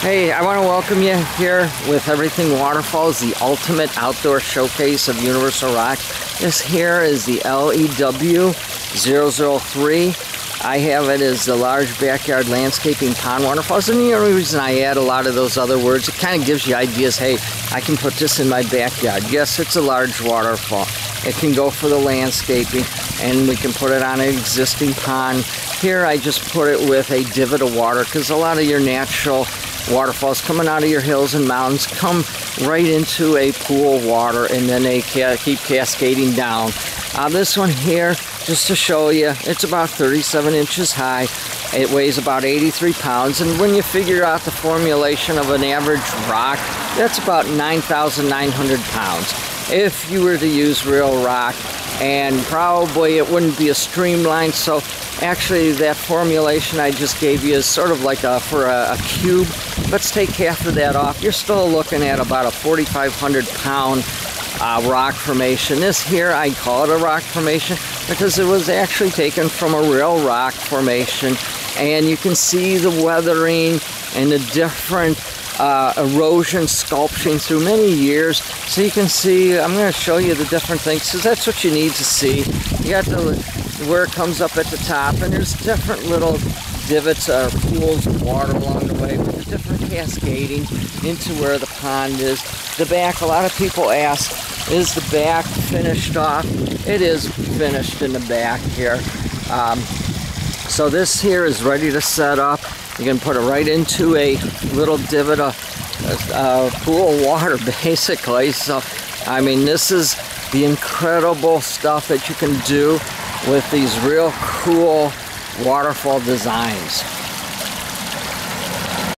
Hey, I want to welcome you here with Everything Waterfalls, the ultimate outdoor showcase of Universal Rock. This here is the LEW 003. I have it as the large backyard landscaping pond waterfalls. And the only reason I add a lot of those other words, it kind of gives you ideas. Hey, I can put this in my backyard. Yes, it's a large waterfall. It can go for the landscaping and we can put it on an existing pond. Here I just put it with a divot of water because a lot of your natural waterfalls coming out of your hills and mountains come right into a pool of water and then they ca keep cascading down. Uh, this one here, just to show you, it's about 37 inches high. It weighs about 83 pounds, and when you figure out the formulation of an average rock, that's about 9,900 pounds. If you were to use real rock, and probably it wouldn't be a streamline, so actually that formulation I just gave you is sort of like a, for a, a cube. Let's take half of that off. You're still looking at about a 4,500 pound uh, rock formation. This here, I call it a rock formation because it was actually taken from a real rock formation. And you can see the weathering and the different uh, erosion sculpting through many years. So you can see, I'm going to show you the different things because that's what you need to see. You got the where it comes up at the top and there's different little divots or pools of water along the way with the different cascading into where the pond is. The back, a lot of people ask, is the back finished off? It is finished in the back here. Um, so this here is ready to set up. You can put it right into a little divot, of a pool of water basically. So, I mean, this is the incredible stuff that you can do with these real cool waterfall designs.